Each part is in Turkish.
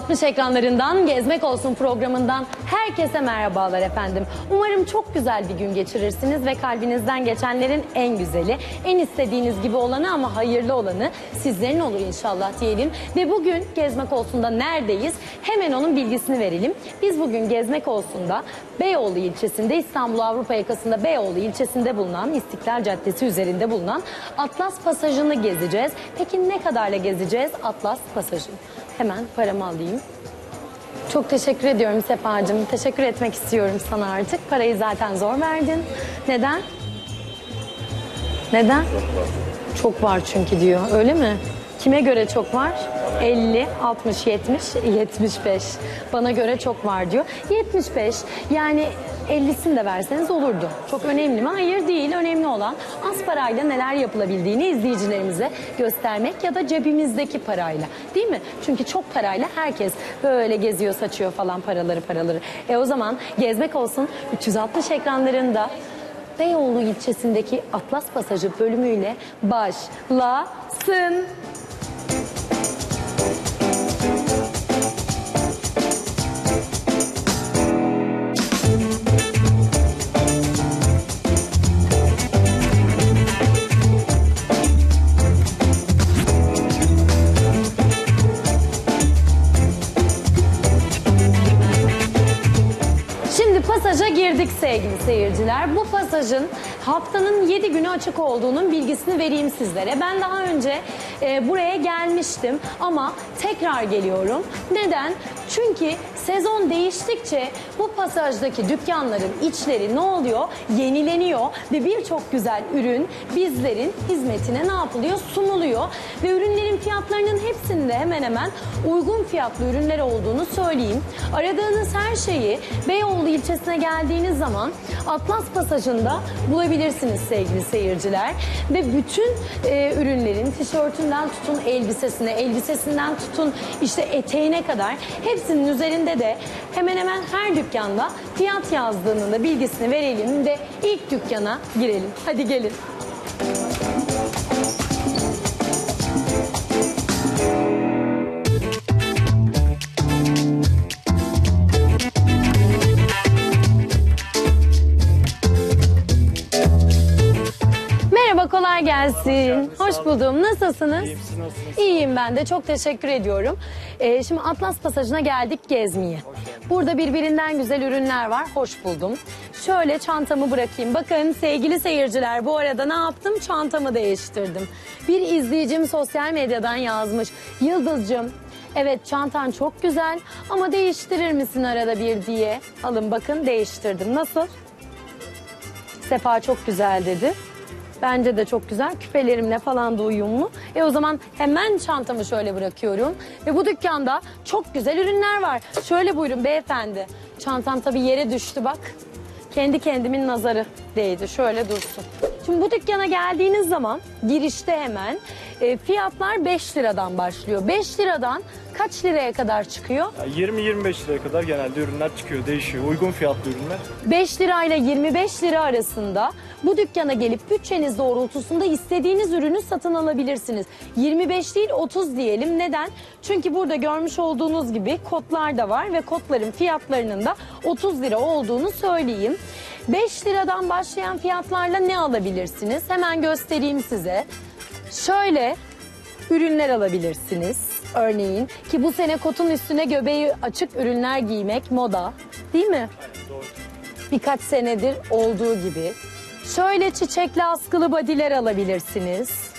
360 ekranlarından Gezmek Olsun programından herkese merhabalar efendim. Umarım çok güzel bir gün geçirirsiniz ve kalbinizden geçenlerin en güzeli, en istediğiniz gibi olanı ama hayırlı olanı sizlerin olur inşallah diyelim. Ve bugün Gezmek Olsun'da neredeyiz? Hemen onun bilgisini verelim. Biz bugün Gezmek Olsun'da Beyoğlu ilçesinde İstanbul Avrupa yakasında Beyoğlu ilçesinde bulunan İstiklal Caddesi üzerinde bulunan Atlas Pasajı'nı gezeceğiz. Peki ne kadarla gezeceğiz Atlas Pasajı? Hemen paramı alayım. Çok teşekkür ediyorum Sefacığım. Teşekkür etmek istiyorum sana artık. Parayı zaten zor verdin. Neden? Neden? Çok var çünkü diyor. Öyle mi? Kime göre çok var? 50, 60, 70, 75. Bana göre çok var diyor. 75 yani 50'sini de verseniz olurdu. Çok önemli mi? Hayır değil. Önemli olan az parayla neler yapılabildiğini izleyicilerimize göstermek ya da cebimizdeki parayla. Değil mi? Çünkü çok parayla herkes böyle geziyor, saçıyor falan paraları paraları. E o zaman gezmek olsun 360 ekranlarında Beyoğlu ilçesindeki Atlas Pasajı bölümüyle başlasın. Pasaja girdik sevgili seyirciler. Bu pasajın haftanın 7 günü açık olduğunun bilgisini vereyim sizlere. Ben daha önce e, buraya gelmiştim ama tekrar geliyorum. Neden? Çünkü sezon değiştikçe bu pasajdaki dükkanların içleri ne oluyor? Yenileniyor ve birçok güzel ürün bizlerin hizmetine ne yapılıyor? Sunuluyor ve ürünlerin fiyatlarının hepsinde hemen hemen uygun fiyatlı ürünler olduğunu söyleyeyim. Aradığınız her şeyi Beyoğlu ilçesine geldiğiniz zaman Atlas Pasajı'nda bulabilirsiniz sevgili seyirciler. Ve bütün e, ürünlerin tişörtünden tutun elbisesine, elbisesinden tutun işte eteğine kadar hepsinin üzerinde de hemen hemen her dükkanda fiyat yazdığının da bilgisini verelim de ilk dükkana girelim. Hadi gelin. Kolay gelsin. Hoş buldum. Nasılsınız? İyiyim, siz nasılsınız? İyiyim ben de. Çok teşekkür ediyorum. Ee, şimdi Atlas Pasajı'na geldik gezmeye. Burada birbirinden güzel ürünler var. Hoş buldum. Şöyle çantamı bırakayım. Bakın sevgili seyirciler bu arada ne yaptım? Çantamı değiştirdim. Bir izleyicim sosyal medyadan yazmış. Yıldızcığım Evet çantan çok güzel ama değiştirir misin arada bir diye. Alın bakın değiştirdim. Nasıl? Sefa çok güzel dedi. Bence de çok güzel. Küpelerimle falan da uyumlu. E o zaman hemen çantamı şöyle bırakıyorum. Ve bu dükkanda çok güzel ürünler var. Şöyle buyurun beyefendi. Çantam tabii yere düştü bak. Kendi kendimin nazarı değdi. Şöyle dursun. Şimdi bu dükkana geldiğiniz zaman girişte hemen e, fiyatlar 5 liradan başlıyor. 5 liradan kaç liraya kadar çıkıyor? Ya 20-25 liraya kadar genelde ürünler çıkıyor, değişiyor. Uygun fiyatlı ürünler. 5 lirayla 25 lira arasında bu dükkana gelip bütçeniz doğrultusunda istediğiniz ürünü satın alabilirsiniz. 25 değil 30 diyelim. Neden? Çünkü burada görmüş olduğunuz gibi kodlar da var ve kodların fiyatlarının da 30 lira olduğunu söyleyeyim. 5 liradan başlayan fiyatlarla ne alabilirsiniz? Hemen göstereyim size. Şöyle ürünler alabilirsiniz. Örneğin ki bu sene kotun üstüne göbeği açık ürünler giymek moda değil mi? Birkaç senedir olduğu gibi. Şöyle çiçekli askılı badiler alabilirsiniz.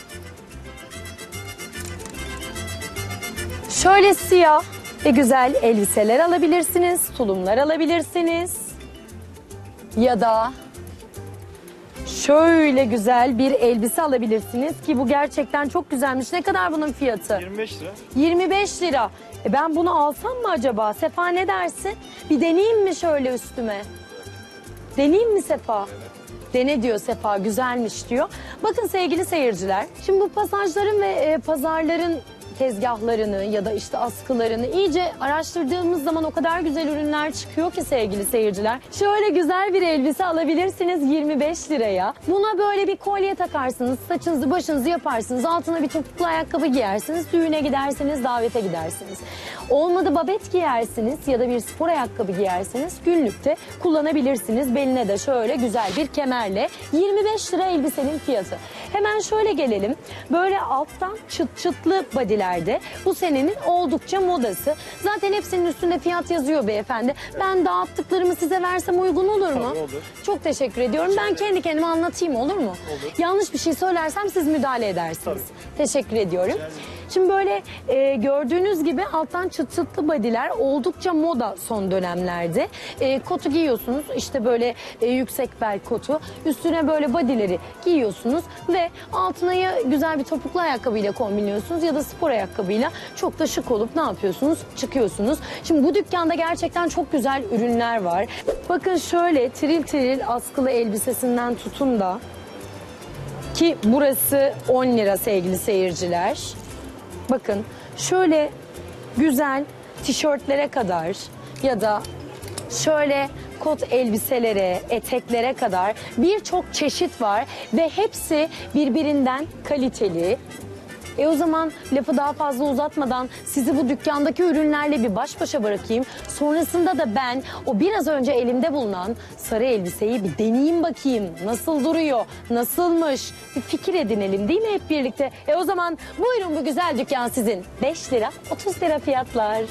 Şöyle siyah ve güzel elbiseler alabilirsiniz, tulumlar alabilirsiniz. Ya da şöyle güzel bir elbise alabilirsiniz ki bu gerçekten çok güzelmiş. Ne kadar bunun fiyatı? 25 lira. 25 lira. E ben bunu alsam mı acaba? Sefa ne dersin? Bir deneyeyim mi şöyle üstüme? Deneyeyim mi Sefa? Dene diyor Sefa, güzelmiş diyor. Bakın sevgili seyirciler, şimdi bu pasajların ve e, pazarların tezgahlarını ya da işte askılarını iyice araştırdığımız zaman o kadar güzel ürünler çıkıyor ki sevgili seyirciler. Şöyle güzel bir elbise alabilirsiniz 25 liraya. Buna böyle bir kolye takarsınız, saçınızı başınızı yaparsınız, altına bir topuklu ayakkabı giyersiniz, düğüne gidersiniz, davete gidersiniz. Olmadı babet giyersiniz ya da bir spor ayakkabı giyersiniz, günlükte kullanabilirsiniz. Beline de şöyle güzel bir kemerle 25 lira elbisenin fiyatı. Hemen şöyle gelelim. Böyle alttan çıt çıtlı badilerde bu senenin oldukça modası. Zaten hepsinin üstünde fiyat yazıyor beyefendi. Ben dağıttıklarımı size versem uygun olur mu? Tabii, olur. Çok teşekkür ediyorum. Ben kendi kendime anlatayım olur mu? Yanlış bir şey söylersem siz müdahale edersiniz. Teşekkür ediyorum. Şimdi böyle e, gördüğünüz gibi alttan çıt badiler oldukça moda son dönemlerde. E, kotu giyiyorsunuz işte böyle e, yüksek bel kotu. Üstüne böyle badileri giyiyorsunuz ve altına ya güzel bir topuklu ayakkabıyla kombinliyorsunuz ya da spor ayakkabıyla çok da şık olup ne yapıyorsunuz? Çıkıyorsunuz. Şimdi bu dükkanda gerçekten çok güzel ürünler var. Bakın şöyle tril tril askılı elbisesinden tutun da ki burası 10 lira sevgili seyirciler. Bakın şöyle güzel tişörtlere kadar ya da şöyle kot elbiselere, eteklere kadar birçok çeşit var ve hepsi birbirinden kaliteli. E o zaman lafı daha fazla uzatmadan sizi bu dükkandaki ürünlerle bir baş başa bırakayım. Sonrasında da ben o biraz önce elimde bulunan sarı elbiseyi bir deneyeyim bakayım. Nasıl duruyor, nasılmış bir fikir edinelim değil mi hep birlikte? E o zaman buyurun bu güzel dükkan sizin. 5 lira, 30 lira fiyatlar.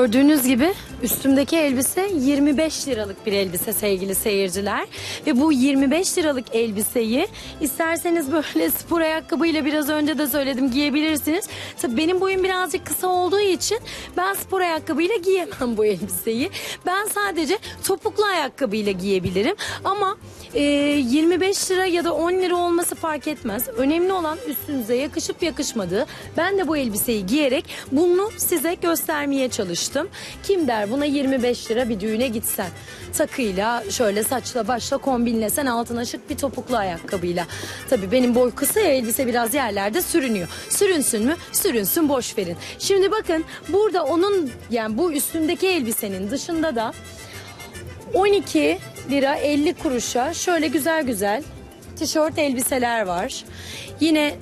Gördüğünüz gibi üstümdeki elbise 25 liralık bir elbise sevgili seyirciler. Ve bu 25 liralık elbiseyi isterseniz böyle spor ayakkabıyla biraz önce de söyledim giyebilirsiniz. Tabii benim boyum birazcık kısa olduğu için ben spor ayakkabıyla giyemem bu elbiseyi. Ben sadece topuklu ayakkabıyla giyebilirim. Ama e, 25 lira ya da 10 lira olması fark etmez. Önemli olan üstünüze yakışıp yakışmadığı. Ben de bu elbiseyi giyerek bunu size göstermeye çalıştım. Kim der buna 25 lira bir düğüne gitsen. Takıyla şöyle saçla başla kombinlesen altına şık bir topuklu ayakkabıyla. Tabii benim boy kısa ya elbise biraz yerlerde sürünüyor. Sürünsün mü? Sürünsün boş verin. Şimdi bakın burada onun yani bu üstümdeki elbisenin dışında da 12 lira 50 kuruşa şöyle güzel güzel tişört elbiseler var. Yine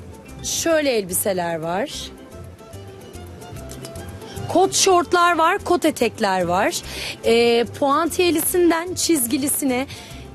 şöyle elbiseler var. Kot şortlar var, kot etekler var. Ee, puantiyelisinden çizgilisine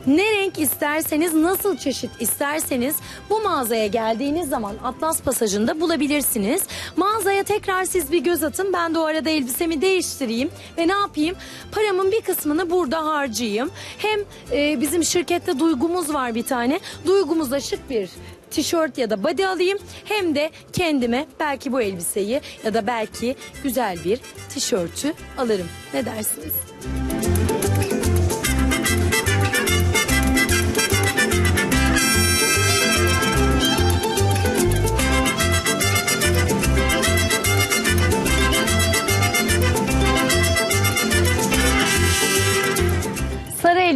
ne renk isterseniz, nasıl çeşit isterseniz bu mağazaya geldiğiniz zaman Atlas Pasajı'nda bulabilirsiniz. Mağazaya tekrar siz bir göz atın. Ben de o arada elbisemi değiştireyim ve ne yapayım? Paramın bir kısmını burada harcayayım. Hem e, bizim şirkette duygumuz var bir tane. Duygumuzda şık bir tişört ya da body alayım hem de kendime belki bu elbiseyi ya da belki güzel bir tişörtü alırım. Ne dersiniz?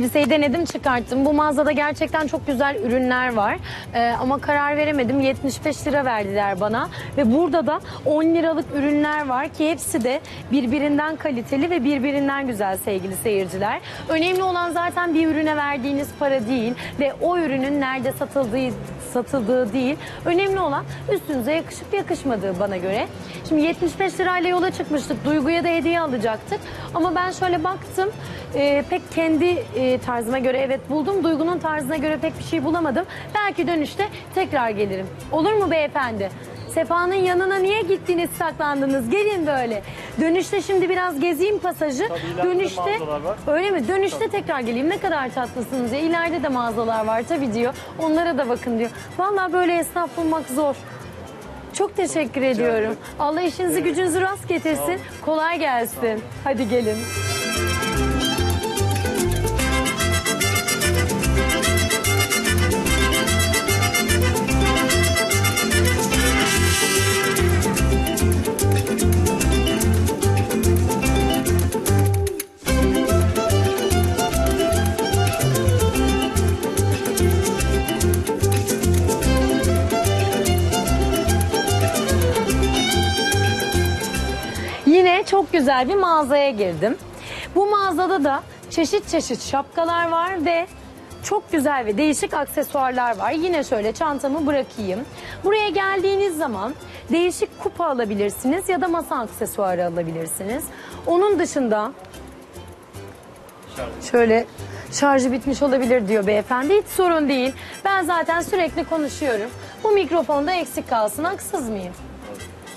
Elbiseyi denedim çıkarttım. Bu mağazada gerçekten çok güzel ürünler var. Ee, ama karar veremedim. 75 lira verdiler bana. Ve burada da 10 liralık ürünler var ki hepsi de birbirinden kaliteli ve birbirinden güzel sevgili seyirciler. Önemli olan zaten bir ürüne verdiğiniz para değil ve o ürünün nerede satıldığı satıldığı değil. Önemli olan üstünüze yakışıp yakışmadığı bana göre. Şimdi 75 lirayla yola çıkmıştık. Duygu'ya da hediye alacaktık. Ama ben şöyle baktım. e, pek kendi e, tarzıma göre evet buldum. Duygu'nun tarzına göre pek bir şey bulamadım. Belki dönüşte tekrar gelirim. Olur mu beyefendi? Sefa'nın yanına niye gittiniz saklandınız? Gelin böyle. Dönüşte şimdi biraz gezeyim pasajı. Tabii ileride Dönüşte mağazalar var. öyle mi? Dönüşte tekrar geleyim. Ne kadar tatlısınız ya. İleride de mağazalar var tabii diyor. Onlara da bakın diyor. Vallahi böyle esnaf bulmak zor. Çok teşekkür ediyorum. Allah işinizi gücünüzü rast getirsin. Kolay gelsin. Hadi gelin. Çok güzel bir mağazaya girdim. Bu mağazada da çeşit çeşit şapkalar var ve çok güzel ve değişik aksesuarlar var. Yine şöyle çantamı bırakayım. Buraya geldiğiniz zaman değişik kupa alabilirsiniz ya da masa aksesuarı alabilirsiniz. Onun dışında Şöyle şarjı bitmiş olabilir diyor beyefendi. Hiç sorun değil. Ben zaten sürekli konuşuyorum. Bu mikrofonda eksik kalsın. Haksız mıyım?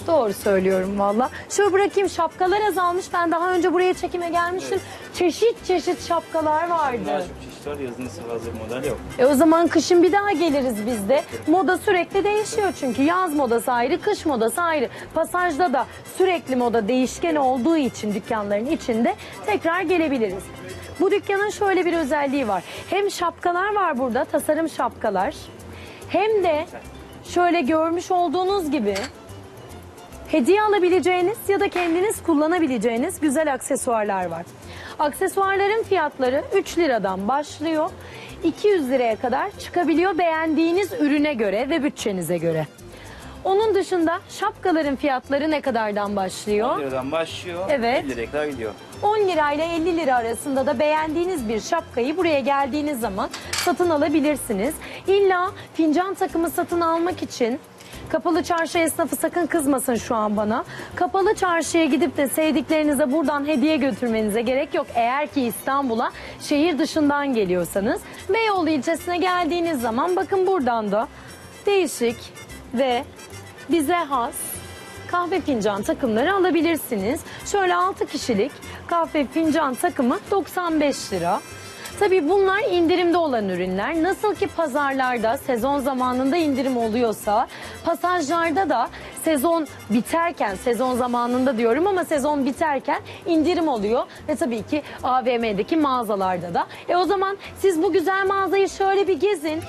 Doğru söylüyorum valla. Şöyle bırakayım şapkalar azalmış. Ben daha önce buraya çekime gelmiştim. Çeşit çeşit şapkalar Daha vardı. çok çeşit var. Yazın ise hazır model yok. E o zaman kışın bir daha geliriz biz de. Moda sürekli değişiyor çünkü. Yaz modası ayrı, kış modası ayrı. Pasajda da sürekli moda değişken olduğu için dükkanların içinde tekrar gelebiliriz. Bu dükkanın şöyle bir özelliği var. Hem şapkalar var burada, tasarım şapkalar. Hem de şöyle görmüş olduğunuz gibi hediye alabileceğiniz ya da kendiniz kullanabileceğiniz güzel aksesuarlar var. Aksesuarların fiyatları 3 liradan başlıyor. 200 liraya kadar çıkabiliyor beğendiğiniz ürüne göre ve bütçenize göre. Onun dışında şapkaların fiyatları ne kadardan başlıyor? 10 liradan başlıyor. Evet. 50 liraya kadar gidiyor. 10 lirayla 50 lira arasında da beğendiğiniz bir şapkayı buraya geldiğiniz zaman satın alabilirsiniz. İlla fincan takımı satın almak için Kapalı çarşı esnafı sakın kızmasın şu an bana. Kapalı çarşıya gidip de sevdiklerinize buradan hediye götürmenize gerek yok. Eğer ki İstanbul'a şehir dışından geliyorsanız. Beyoğlu ilçesine geldiğiniz zaman bakın buradan da değişik ve bize has kahve fincan takımları alabilirsiniz. Şöyle 6 kişilik kahve fincan takımı 95 lira. Tabii bunlar indirimde olan ürünler. Nasıl ki pazarlarda sezon zamanında indirim oluyorsa pasajlarda da sezon biterken sezon zamanında diyorum ama sezon biterken indirim oluyor ve tabii ki AVM'deki mağazalarda da. E o zaman siz bu güzel mağazayı şöyle bir gezin.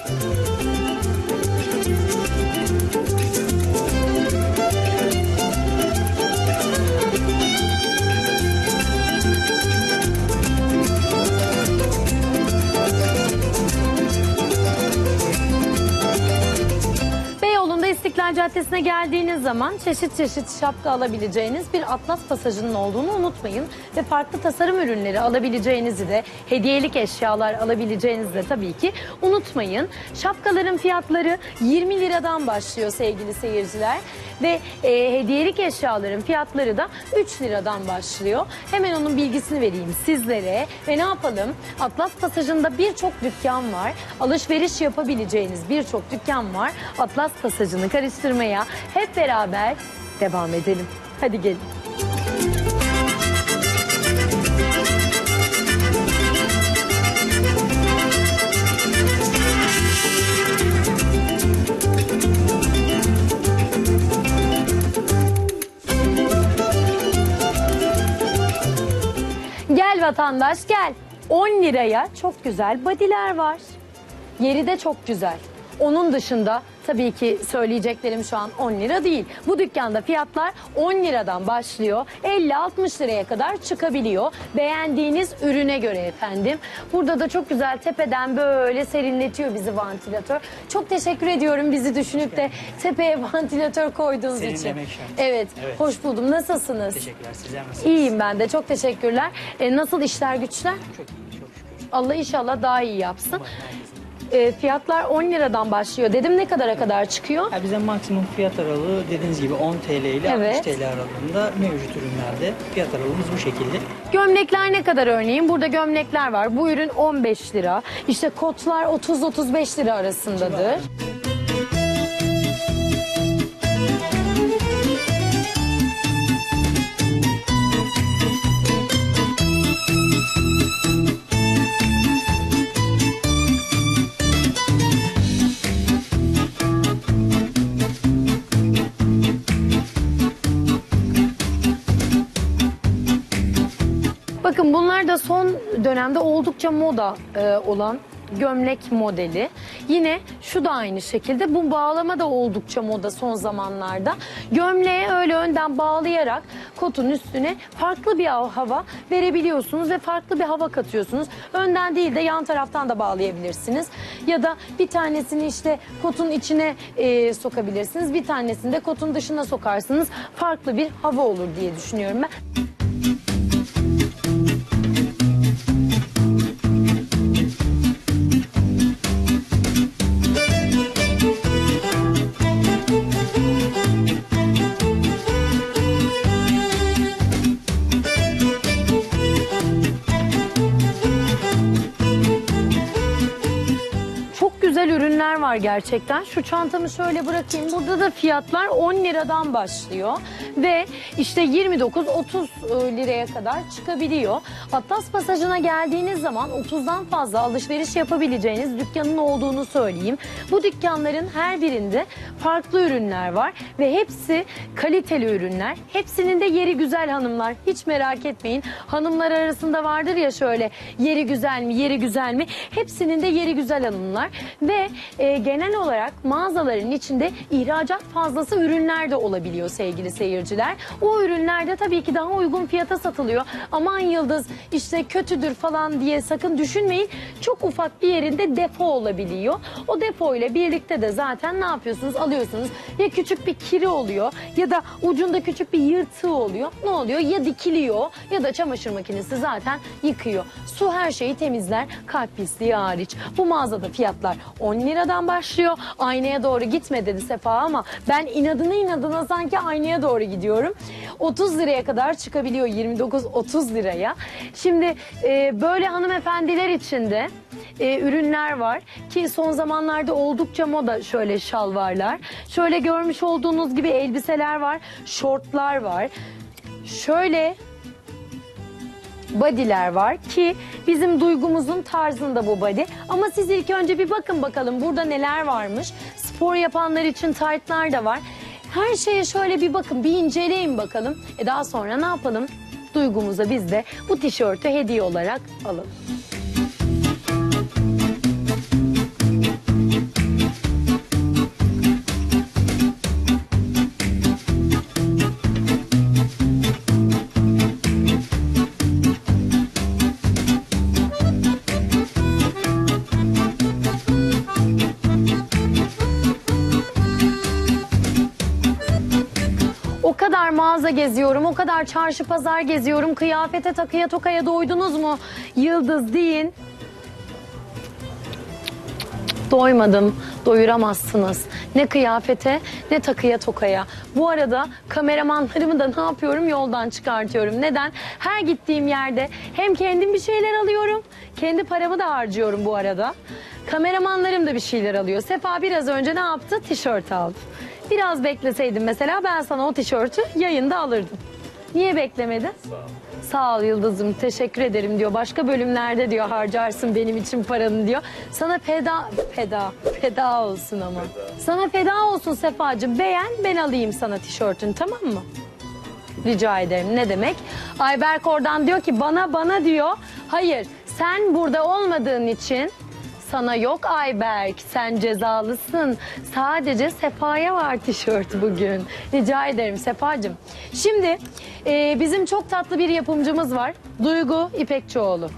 İstiklal Caddesi'ne geldiğiniz zaman çeşit çeşit şapka alabileceğiniz bir Atlas pasajının olduğunu unutmayın. Ve farklı tasarım ürünleri alabileceğinizi de hediyelik eşyalar alabileceğinizi de tabii ki unutmayın. Şapkaların fiyatları 20 liradan başlıyor sevgili seyirciler. Ve e, hediyelik eşyaların fiyatları da 3 liradan başlıyor. Hemen onun bilgisini vereyim sizlere. Ve ne yapalım? Atlas Pasajı'nda birçok dükkan var. Alışveriş yapabileceğiniz birçok dükkan var. Atlas Pasajı'nı karıştırmaya hep beraber devam edelim. Hadi gelin. Gel vatandaş gel. 10 liraya çok güzel badiler var. Yeri de çok güzel. Onun dışında tabii ki söyleyeceklerim şu an 10 lira değil. Bu dükkanda fiyatlar 10 liradan başlıyor. 50-60 liraya kadar çıkabiliyor. Beğendiğiniz ürüne göre efendim. Burada da çok güzel tepeden böyle serinletiyor bizi vantilatör. Çok teşekkür ediyorum bizi düşünüp de tepeye vantilatör koyduğunuz için. Serinlemek şart. Evet, Evet. hoş buldum. Nasılsınız? Teşekkürler. Sizler nasılsınız? İyiyim ben de. Çok teşekkürler. E, nasıl işler güçler? Çok iyi, çok şükür. Allah inşallah daha iyi yapsın. E, fiyatlar 10 liradan başlıyor. Dedim ne kadara kadar çıkıyor? Ya bize maksimum fiyat aralığı dediğiniz gibi 10 TL ile Evet. 60 TL aralığında mevcut ürünlerde fiyat aralığımız bu şekilde. Gömlekler ne kadar örneğin? Burada gömlekler var. Bu ürün 15 lira. İşte kotlar 30-35 lira arasındadır. Da son dönemde oldukça moda e, olan gömlek modeli. Yine şu da aynı şekilde. Bu bağlama da oldukça moda son zamanlarda. Gömleğe öyle önden bağlayarak kotun üstüne farklı bir hava verebiliyorsunuz ve farklı bir hava katıyorsunuz. Önden değil de yan taraftan da bağlayabilirsiniz. Ya da bir tanesini işte kotun içine e, sokabilirsiniz. Bir tanesini de kotun dışına sokarsınız. Farklı bir hava olur diye düşünüyorum ben. Güzel ürünler var gerçekten. Şu çantamı şöyle bırakayım. Burada da fiyatlar 10 liradan başlıyor. Ve işte 29-30 liraya kadar çıkabiliyor. Atlas Pasajı'na geldiğiniz zaman 30'dan fazla alışveriş yapabileceğiniz dükkanın olduğunu söyleyeyim. Bu dükkanların her birinde farklı ürünler var. Ve hepsi kaliteli ürünler. Hepsinin de yeri güzel hanımlar. Hiç merak etmeyin. Hanımlar arasında vardır ya şöyle yeri güzel mi, yeri güzel mi? Hepsinin de yeri güzel hanımlar. Ve e, genel olarak mağazaların içinde ihracat fazlası ürünler de olabiliyor sevgili seyirciler. O ürünler de tabii ki daha uygun fiyata satılıyor. Aman Yıldız işte kötüdür falan diye sakın düşünmeyin. Çok ufak bir yerinde defo olabiliyor. O defo ile birlikte de zaten ne yapıyorsunuz? Alıyorsunuz. Ya küçük bir kiri oluyor ya da ucunda küçük bir yırtığı oluyor. Ne oluyor? Ya dikiliyor ya da çamaşır makinesi zaten yıkıyor. Su her şeyi temizler kalp pisliği hariç. Bu mağazada fiyatlar 10 liradan başlıyor. Aynaya doğru gitme dedi Sefa ama ben inadına inadına sanki aynaya doğru gidiyorum. 30 liraya kadar çıkabiliyor 29-30 liraya. Şimdi e, böyle hanımefendiler için de e, ürünler var ki son zamanlarda oldukça moda şöyle şalvarlar. Şöyle görmüş olduğunuz gibi elbiseler var, şortlar var. Şöyle body'ler var ki bizim duygumuzun tarzında bu body. Ama siz ilk önce bir bakın bakalım burada neler varmış. Spor yapanlar için taytlar da var. Her şeye şöyle bir bakın, bir inceleyin bakalım. E daha sonra ne yapalım? Duygumuza biz de bu tişörtü hediye olarak alalım. Geziyorum, o kadar çarşı pazar geziyorum. Kıyafete takıya tokaya doydunuz mu? Yıldız deyin. Doymadım, doyuramazsınız. Ne kıyafete ne takıya tokaya. Bu arada kameramanlarımı da ne yapıyorum? Yoldan çıkartıyorum. Neden? Her gittiğim yerde hem kendim bir şeyler alıyorum, kendi paramı da harcıyorum bu arada. Kameramanlarım da bir şeyler alıyor. Sefa biraz önce ne yaptı? Tişört aldı. Biraz bekleseydin mesela ben sana o tişörtü yayında alırdım. Niye beklemedin? Sağ ol. Sağ ol Yıldız'ım teşekkür ederim diyor. Başka bölümlerde diyor harcarsın benim için paranı diyor. Sana feda, feda, feda olsun ama. Sana feda olsun Sefacığım. Beğen ben alayım sana tişörtünü tamam mı? Rica ederim. Ne demek? Ayberk oradan diyor ki bana bana diyor. Hayır sen burada olmadığın için sana yok Ayberk. Sen cezalısın. Sadece Sefa'ya var tişört bugün. Rica ederim Sefa'cığım. Şimdi e, bizim çok tatlı bir yapımcımız var. Duygu İpekçioğlu.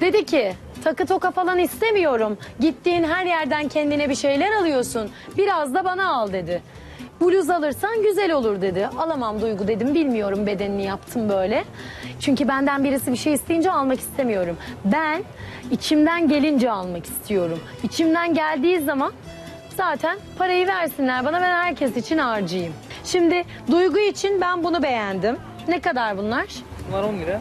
Dedi ki takı toka falan istemiyorum. Gittiğin her yerden kendine bir şeyler alıyorsun. Biraz da bana al dedi. Bluz alırsan güzel olur dedi. Alamam Duygu dedim. Bilmiyorum bedenini yaptım böyle. Çünkü benden birisi bir şey isteyince almak istemiyorum. Ben içimden gelince almak istiyorum. İçimden geldiği zaman zaten parayı versinler bana ben herkes için harcayayım. Şimdi Duygu için ben bunu beğendim. Ne kadar bunlar? Bunlar 10 lira.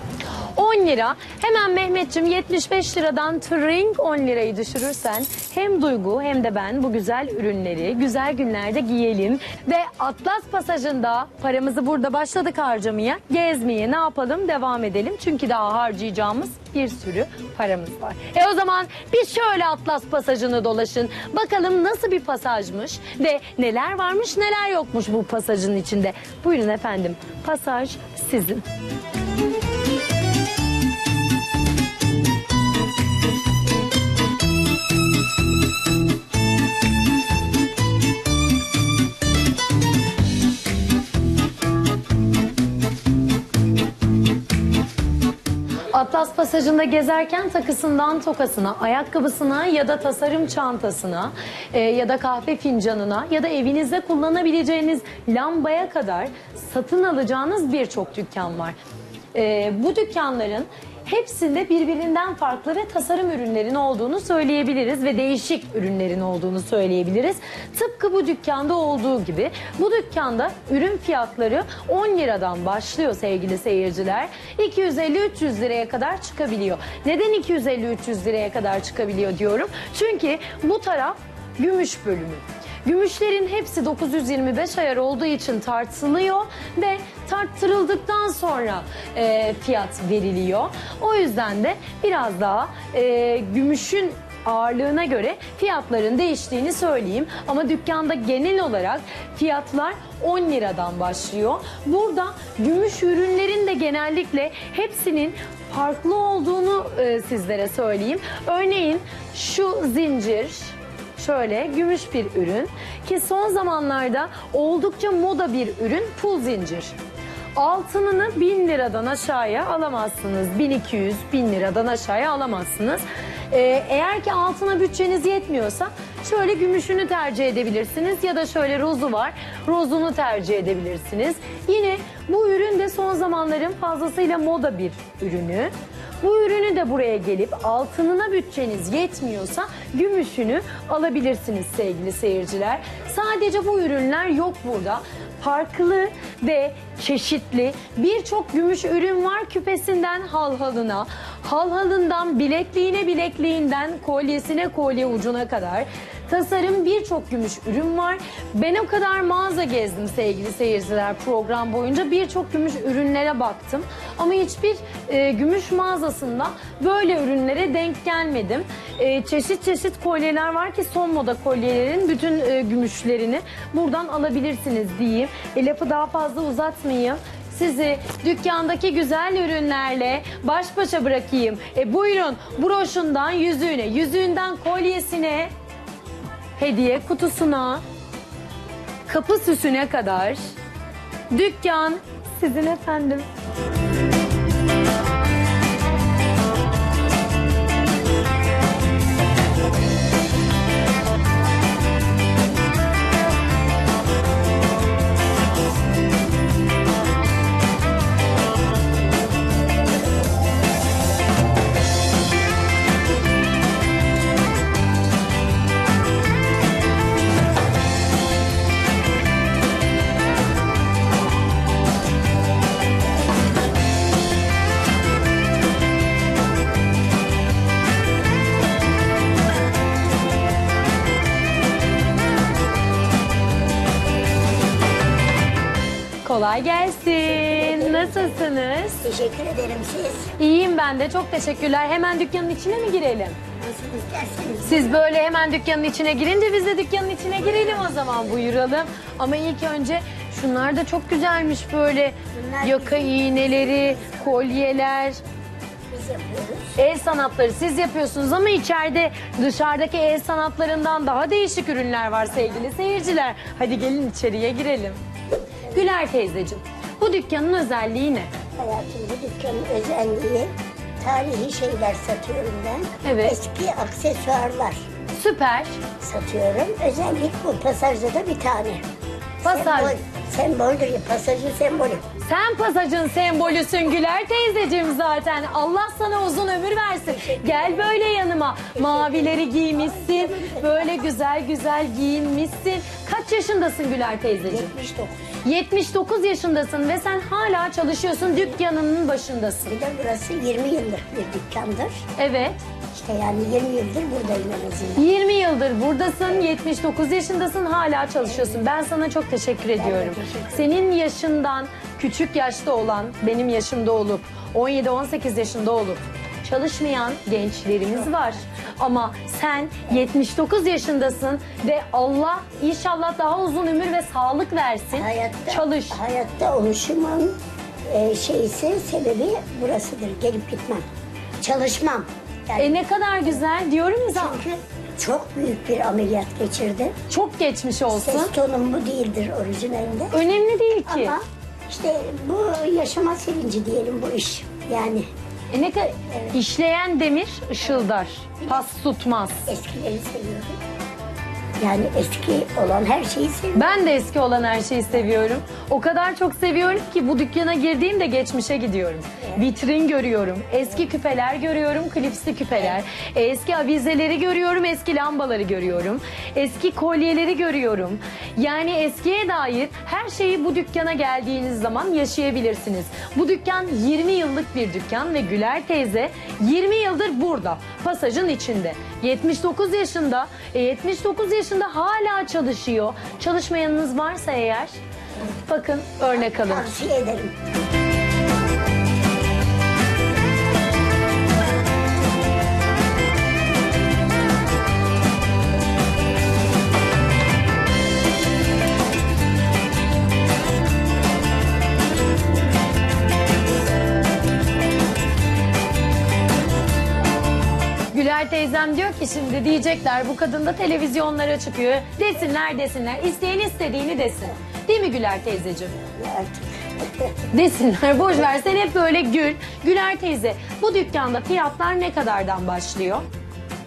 10 lira. Hemen Mehmetçim 75 liradan tring 10 lirayı düşürürsen hem Duygu hem de ben bu güzel ürünleri güzel günlerde giyelim ve Atlas Pasajı'nda paramızı burada başladık harcamaya gezmeye ne yapalım devam edelim çünkü daha harcayacağımız bir sürü paramız var. E o zaman bir şöyle Atlas Pasajı'nı dolaşın bakalım nasıl bir pasajmış ve neler varmış neler yokmuş bu pasajın içinde. Buyurun efendim pasaj sizin. Atlas pasajında gezerken takısından tokasına, ayakkabısına ya da tasarım çantasına e, ya da kahve fincanına ya da evinizde kullanabileceğiniz lambaya kadar satın alacağınız birçok dükkan var. E, bu dükkanların hepsinde birbirinden farklı ve tasarım ürünlerin olduğunu söyleyebiliriz ve değişik ürünlerin olduğunu söyleyebiliriz. Tıpkı bu dükkanda olduğu gibi bu dükkanda ürün fiyatları 10 liradan başlıyor sevgili seyirciler. 250-300 liraya kadar çıkabiliyor. Neden 250-300 liraya kadar çıkabiliyor diyorum? Çünkü bu taraf gümüş bölümü. Gümüşlerin hepsi 925 ayar olduğu için tartılıyor ve tarttırıldıktan sonra e, fiyat veriliyor. O yüzden de biraz daha e, gümüşün ağırlığına göre fiyatların değiştiğini söyleyeyim. Ama dükkanda genel olarak fiyatlar 10 liradan başlıyor. Burada gümüş ürünlerin de genellikle hepsinin farklı olduğunu e, sizlere söyleyeyim. Örneğin şu zincir Şöyle gümüş bir ürün ki son zamanlarda oldukça moda bir ürün pul zincir. Altınını 1000 liradan aşağıya alamazsınız. 1200 1000 liradan aşağıya alamazsınız. Ee, eğer ki altına bütçeniz yetmiyorsa şöyle gümüşünü tercih edebilirsiniz ya da şöyle rozu var. Rozunu tercih edebilirsiniz. Yine bu ürün de son zamanların fazlasıyla moda bir ürünü. Bu ürünü de buraya gelip altınına bütçeniz yetmiyorsa gümüşünü alabilirsiniz sevgili seyirciler. Sadece bu ürünler yok burada. Farklı ve çeşitli birçok gümüş ürün var küpesinden halhalına, halhalından bilekliğine bilekliğinden kolyesine kolye ucuna kadar. Tasarım birçok gümüş ürün var. Ben o kadar mağaza gezdim sevgili seyirciler program boyunca. Birçok gümüş ürünlere baktım. Ama hiçbir e, gümüş mağazasında böyle ürünlere denk gelmedim. E, çeşit çeşit kolyeler var ki son moda kolyelerin bütün e, gümüşlerini buradan alabilirsiniz diyeyim. E, lafı daha fazla uzatmayayım. Sizi dükkandaki güzel ürünlerle baş başa bırakayım. E, buyurun broşundan yüzüğüne, yüzüğünden kolyesine, hediye kutusuna, kapı süsüne kadar dükkan sizin efendim. Teşekkür ederim siz. İyiyim ben de. Çok teşekkürler. Hemen dükkanın içine mi girelim? Nasıl isterseniz. Siz böyle hemen dükkanın içine girince biz de dükkanın içine girelim o zaman buyuralım. Ama ilk önce şunlar da çok güzelmiş böyle Bunlar yaka iğneleri, kolyeler, Biz yapıyoruz. el sanatları siz yapıyorsunuz ama içeride dışarıdaki el sanatlarından daha değişik ürünler var sevgili seyirciler. Hadi gelin içeriye girelim. Güler teyzeciğim bu dükkanın özelliği ne? Hayatım bu dükkanın özelliği tarihi şeyler satıyorum ben. Evet. Eski aksesuarlar Süper. satıyorum. Özellik bu. Pasajda da bir tane. Pasaj. Sembol, semboldür ya. Pasajın sembolü. Sen pasajın sembolüsün Güler teyzeciğim zaten. Allah sana uzun ömür versin. Gel böyle yanıma. Mavileri giymişsin. Böyle güzel güzel giyinmişsin. Kaç yaşındasın Güler teyzeciğim? 79. 79 yaşındasın ve sen hala çalışıyorsun. Dükkanının başındasın. Bir de burası 20 yıllık bir dükkandır. Evet. İşte yani 20 yıldır buradayım en azından. 20 yıldır buradasın, 79 yaşındasın, hala çalışıyorsun. Ben sana çok teşekkür ediyorum. teşekkür ederim. Senin yaşından küçük yaşta olan, benim yaşımda olup, 17-18 yaşında olup çalışmayan gençlerimiz var. Ama sen 79 yaşındasın ve Allah inşallah daha uzun ömür ve sağlık versin. Hayatta, Çalış. Hayatta oluşumun e, şeysi, sebebi burasıdır. Gelip gitmem. Çalışmam. Yani E ne kadar güzel diyorum ya zaten. Çünkü çok büyük bir ameliyat geçirdi. Çok geçmiş olsun. Ses tonum bu değildir orijinalinde. Önemli değil ki. Ama işte bu yaşama sevinci diyelim bu iş. Yani E ne kadar işleyen demir ışıldar. Pas tutmaz. Eskileri seviyorum. Yani eski olan her şeyi seviyorum. Ben de eski olan her şeyi seviyorum. O kadar çok seviyorum ki bu dükkana girdiğimde geçmişe gidiyorum. Vitrin görüyorum, eski küpeler görüyorum, klipsli küpeler. Eski avizeleri görüyorum, eski lambaları görüyorum. Eski kolyeleri görüyorum. Yani eskiye dair her şeyi bu dükkana geldiğiniz zaman yaşayabilirsiniz. Bu dükkan 20 yıllık bir dükkan ve Güler teyze 20 yıldır burada. Pasajın içinde. 79 yaşında, e, 79 yaşında hala çalışıyor. Çalışmayanınız varsa eğer bakın örnek alın. Tavsiye ederim. Güler teyzem diyor ki şimdi diyecekler bu kadın da televizyonlara çıkıyor. Desinler desinler. İsteyen istediğini desin. Değil mi Güler teyzeciğim? Desinler boş ver sen hep böyle gül. Güler teyze bu dükkanda fiyatlar ne kadardan başlıyor?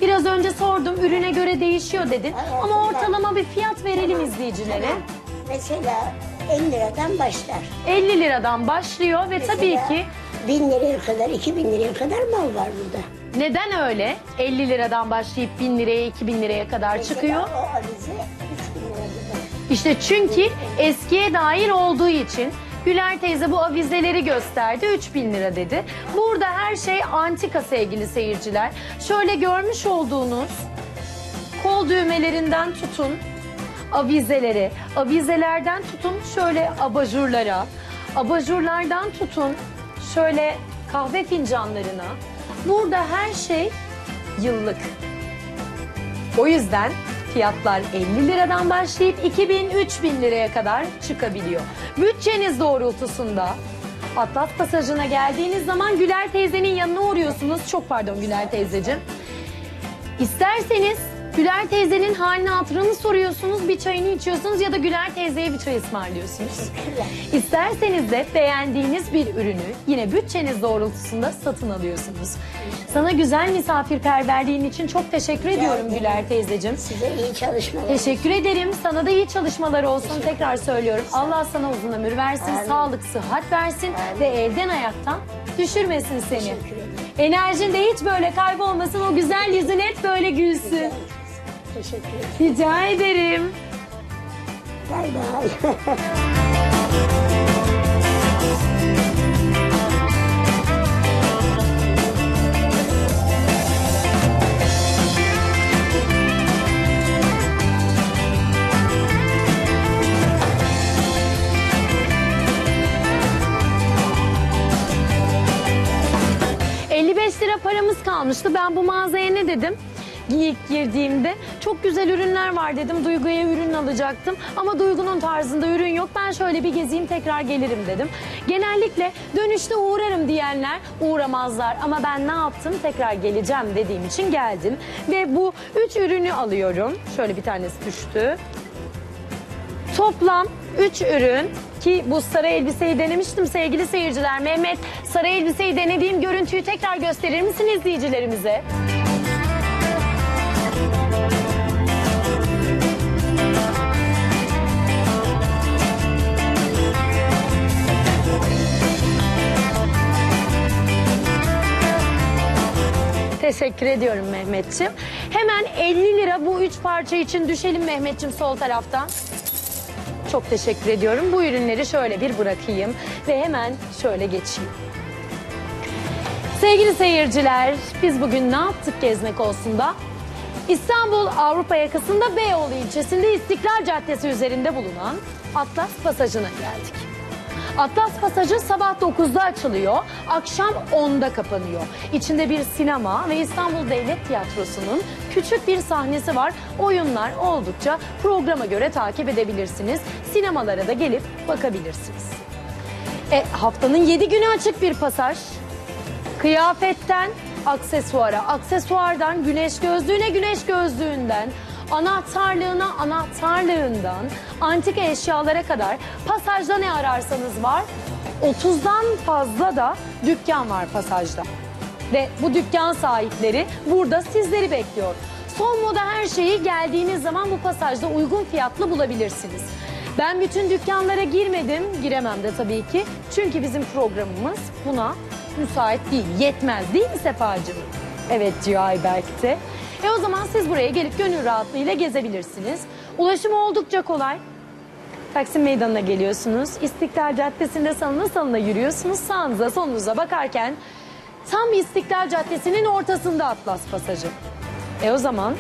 Biraz önce sordum ürüne göre değişiyor dedin. Evet, Ama evet. ortalama bir fiyat verelim izleyicilere. Mesela 50 liradan başlar. 50 liradan başlıyor ve tabii Mesela ki 1000 liraya kadar, 2000 liraya kadar mal var burada. neden öyle? 50 liradan başlayıp 1000 liraya 2000 liraya kadar Mesela çıkıyor. o avize 3000 lira burada. İşte çünkü eskiye dair olduğu için Güler teyze bu avizeleri gösterdi 3000 lira dedi. Burada her şey antika sevgili seyirciler. Şöyle görmüş olduğunuz kol düğmelerinden tutun avizeleri, avizelerden tutun şöyle abajurlara, abajurlardan tutun şöyle kahve fincanlarına. Burada her şey yıllık. O yüzden fiyatlar 50 liradan başlayıp 2000-3000 liraya kadar çıkabiliyor. Bütçeniz doğrultusunda Atlas Pasajı'na geldiğiniz zaman Güler teyzenin yanına uğruyorsunuz. Çok pardon Güler teyzeciğim. İsterseniz Güler teyzenin halini hatırını soruyorsunuz, bir çayını içiyorsunuz ya da Güler teyzeye bir çay ısmarlıyorsunuz. İsterseniz de beğendiğiniz bir ürünü yine bütçeniz doğrultusunda satın alıyorsunuz. Sana güzel misafirperverliğin için çok teşekkür ediyorum. Güler teyzeciğim. Size iyi çalışmalar. Teşekkür ederim. Sana da iyi çalışmalar olsun. Tekrar söylüyorum. Allah sana uzun ömür versin, Amin. sağlık, sıhhat versin ve elden ayaktan düşürmesin seni. Enerjin de hiç böyle kaybolmasın. O güzel yüzün hep böyle gülsün. Teşekkür ederim. Rica ederim. Bay bay. Cık, 55 lira paramız kalmıştı. Ben bu mağazaya ne dedim? İlk girdiğimde çok güzel ürünler var dedim. Duygu'ya ürün alacaktım ama Duygu'nun tarzında ürün yok. Ben şöyle bir gezeyim tekrar gelirim dedim. Genellikle dönüşte uğrarım diyenler uğramazlar ama ben ne yaptım tekrar geleceğim dediğim için geldim. Ve bu üç ürünü alıyorum. Şöyle bir tanesi düştü. Toplam 3 ürün ki bu sarı elbiseyi denemiştim sevgili seyirciler. Mehmet sarı elbiseyi denediğim görüntüyü tekrar gösterir misin izleyicilerimize? Teşekkür ediyorum Mehmetçim. Hemen 50 lira bu üç parça için düşelim Mehmetçim sol taraftan. Çok teşekkür ediyorum. Bu ürünleri şöyle bir bırakayım ve hemen şöyle geçeyim. Sevgili seyirciler, biz bugün ne yaptık gezmek olsunda? İstanbul Avrupa yakasında Beyoğlu ilçesinde İstiklal Caddesi üzerinde bulunan Atlas Pasajı'na geldik. Atlas Pasajı sabah 9'da açılıyor, akşam 10'da kapanıyor. İçinde bir sinema ve İstanbul Devlet Tiyatrosu'nun küçük bir sahnesi var. Oyunlar oldukça programa göre takip edebilirsiniz. Sinemalara da gelip bakabilirsiniz. E, haftanın 7 günü açık bir pasaj. Kıyafetten aksesuara, aksesuardan güneş gözlüğüne, güneş gözlüğünden, anahtarlığına, anahtarlığından, antika eşyalara kadar pasajda ne ararsanız var. 30'dan fazla da dükkan var pasajda. ve bu dükkan sahipleri burada sizleri bekliyor. Son moda her şeyi geldiğiniz zaman bu pasajda uygun fiyatlı bulabilirsiniz. Ben bütün dükkanlara girmedim, giremem de tabii ki. Çünkü bizim programımız buna müsait değil, yetmez değil mi Sefacığım? Evet diyor Ayberk. E o zaman siz buraya gelip gönül rahatlığıyla gezebilirsiniz. Ulaşım oldukça kolay. Taksim Meydanı'na geliyorsunuz. İstiklal Caddesi'nde salına salına yürüyorsunuz. Sağınıza solunuza bakarken tam İstiklal Caddesi'nin ortasında Atlas Pasajı. E o zaman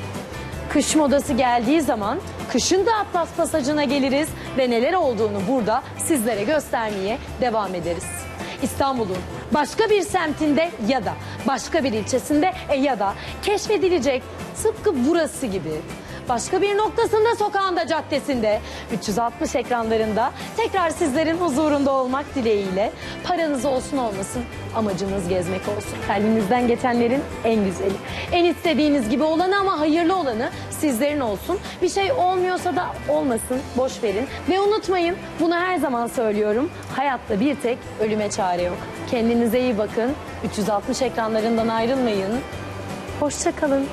kış modası geldiği zaman kışın da Atlas Pasajı'na geliriz ve neler olduğunu burada sizlere göstermeye devam ederiz. İstanbul'un başka bir semtinde ya da başka bir ilçesinde e ya da keşfedilecek tıpkı burası gibi başka bir noktasında sokağında caddesinde 360 ekranlarında tekrar sizlerin huzurunda olmak dileğiyle paranız olsun olmasın amacınız gezmek olsun. Kalbinizden geçenlerin en güzeli. En istediğiniz gibi olanı ama hayırlı olanı sizlerin olsun. Bir şey olmuyorsa da olmasın boş verin. Ve unutmayın bunu her zaman söylüyorum. Hayatta bir tek ölüme çare yok. Kendinize iyi bakın. 360 ekranlarından ayrılmayın. Hoşça kalın.